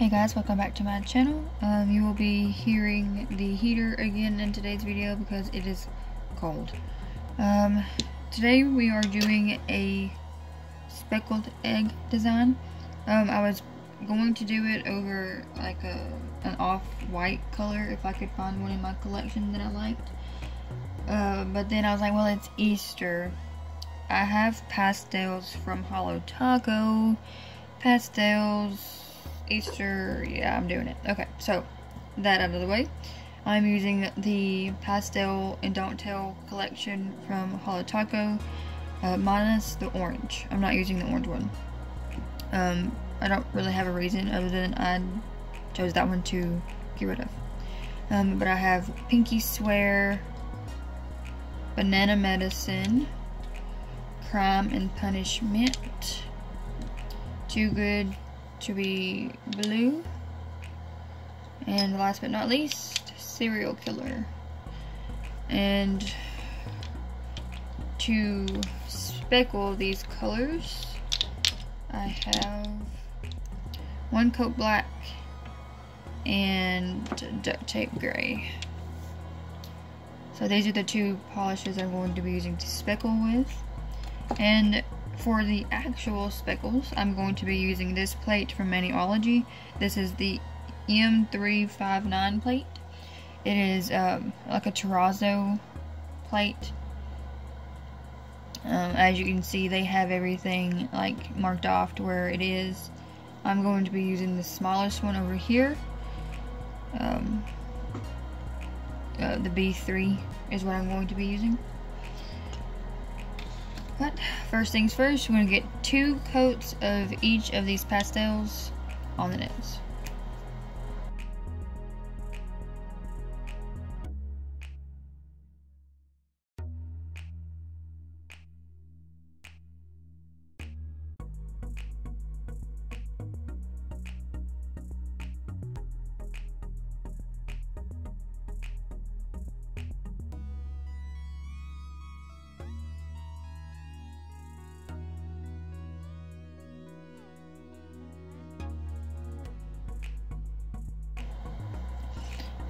Hey guys, welcome back to my channel. Um, you will be hearing the heater again in today's video because it is cold. Um, today we are doing a speckled egg design. Um, I was going to do it over like a an off-white color if I could find one in my collection that I liked. Uh, but then I was like, well, it's Easter. I have pastels from Holo Taco. Pastels Easter, yeah, I'm doing it. Okay, so that out of the way. I'm using the Pastel and Don't Tell collection from Holo Taco, uh, minus the orange. I'm not using the orange one. Um, I don't really have a reason other than I chose that one to get rid of. Um, but I have Pinky Swear, Banana Medicine, Crime and Punishment, Too Good to be blue. And last but not least, serial killer. And to speckle these colors, I have one coat black and duct tape gray. So these are the two polishes I'm going to be using to speckle with. And for the actual speckles, I'm going to be using this plate from Maniology. This is the M359 plate. It is um, like a terrazzo plate. Um, as you can see, they have everything like marked off to where it is. I'm going to be using the smallest one over here. Um, uh, the B3 is what I'm going to be using. But first things first, we're going to get two coats of each of these pastels on the nose.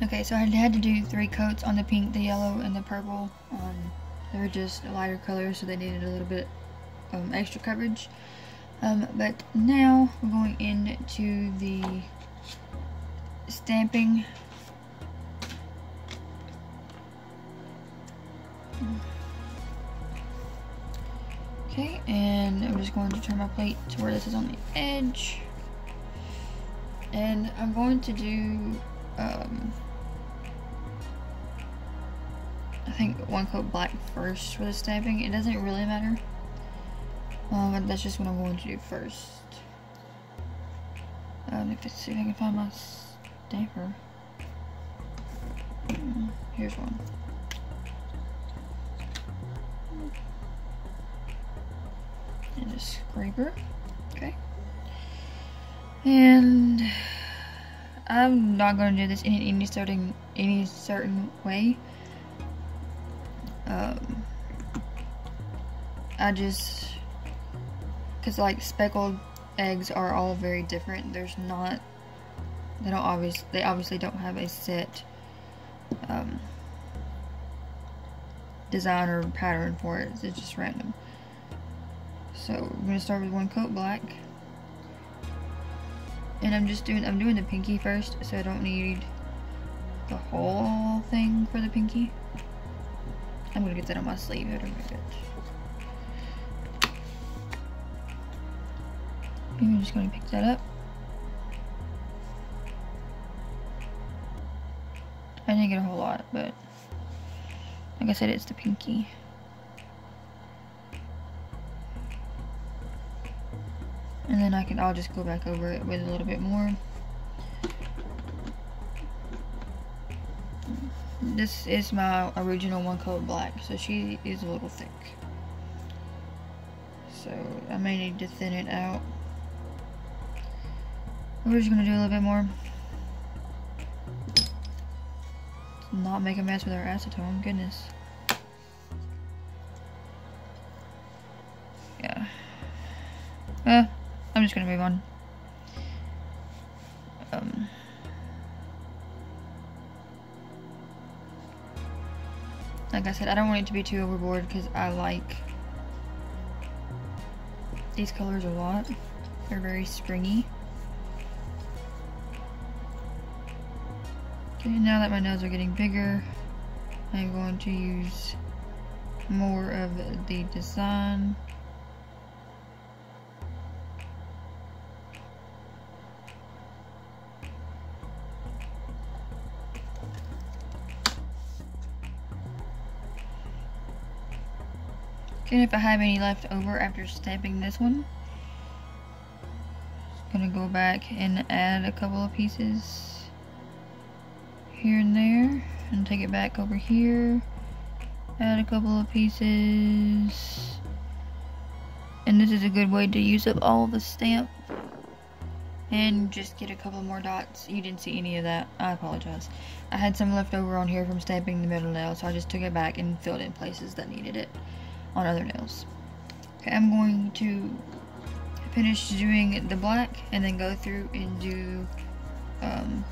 Okay, so I had to do three coats on the pink, the yellow, and the purple. Um, they were just lighter colors, so they needed a little bit um, extra coverage. Um, but now we're going into the stamping. Okay, and I'm just going to turn my plate to where this is on the edge. And I'm going to do um, think one coat black first for the stamping. It doesn't really matter. Um, but that's just what I'm going to do first. Um, if see if I can find my stamper. Hmm, here's one. And a scraper. Okay. And I'm not going to do this in any certain any certain way. Um, I just, cause like speckled eggs are all very different. There's not, they don't obviously, they obviously don't have a set um, design or pattern for it. It's just random. So we're gonna start with one coat black. And I'm just doing, I'm doing the pinky first, so I don't need the whole thing for the pinky. I'm gonna get that on my sleeve. It'll be. I'm just gonna pick that up. I didn't get a whole lot, but like I said, it's the pinky. And then I can, I'll just go back over it with a little bit more. This is my original one coat black, so she is a little thick. So I may need to thin it out. We're just gonna do a little bit more. Not make a mess with our acetone, goodness. Yeah. Uh, I'm just gonna move on. Like I said, I don't want it to be too overboard because I like these colors a lot. They're very springy. Okay, now that my nails are getting bigger, I'm going to use more of the design. If I have any left over after stamping this one, I'm gonna go back and add a couple of pieces here and there and take it back over here. Add a couple of pieces. And this is a good way to use up all the stamp. And just get a couple more dots. You didn't see any of that. I apologize. I had some left over on here from stamping the middle nail so I just took it back and filled in places that needed it on other nails okay I'm going to finish doing the black and then go through and do um,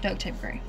duct tape gray.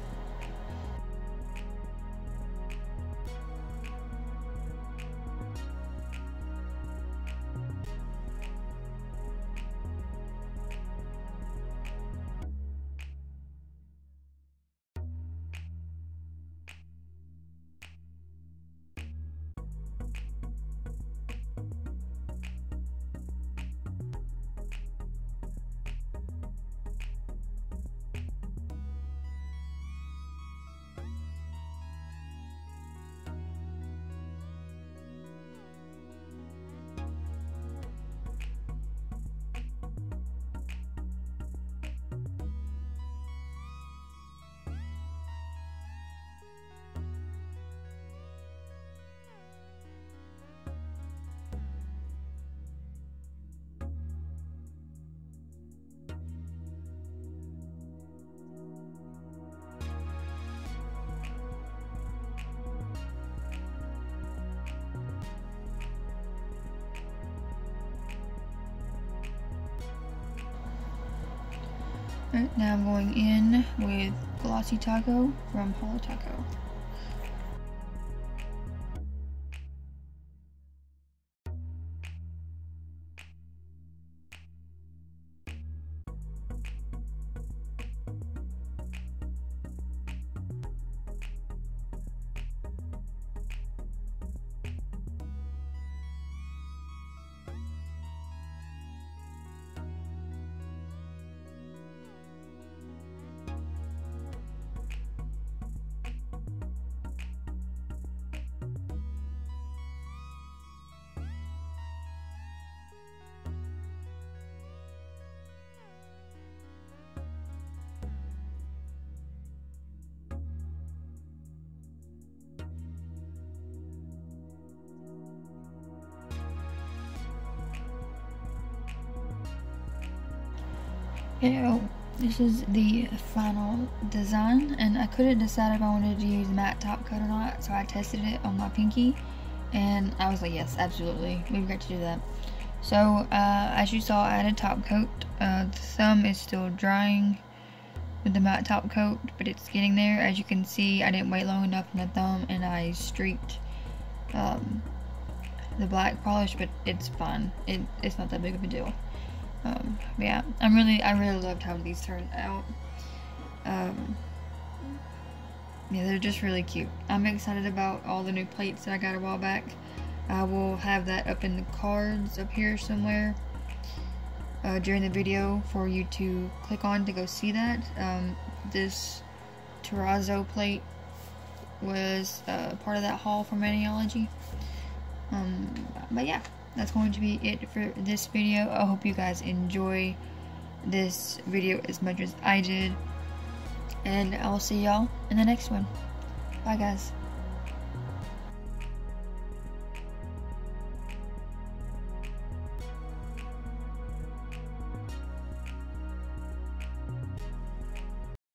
Right, now I'm going in with Glossy Taco from Holo Taco. Oh, this is the final design and I couldn't decide if I wanted to use matte top coat or not so I tested it on my pinky and I was like yes absolutely we've got to do that. So uh, as you saw I added top coat. Uh, the thumb is still drying with the matte top coat but it's getting there. As you can see I didn't wait long enough in the thumb and I streaked um, the black polish but it's fine. It, it's not that big of a deal um, yeah, I'm really, I really loved how these turned out. Um, yeah, they're just really cute. I'm excited about all the new plates that I got a while back. I will have that up in the cards up here somewhere uh, during the video for you to click on to go see that. Um, this terrazzo plate was uh, part of that haul from Maniology. Um, but yeah that's going to be it for this video. I hope you guys enjoy this video as much as I did. And I'll see y'all in the next one. Bye guys.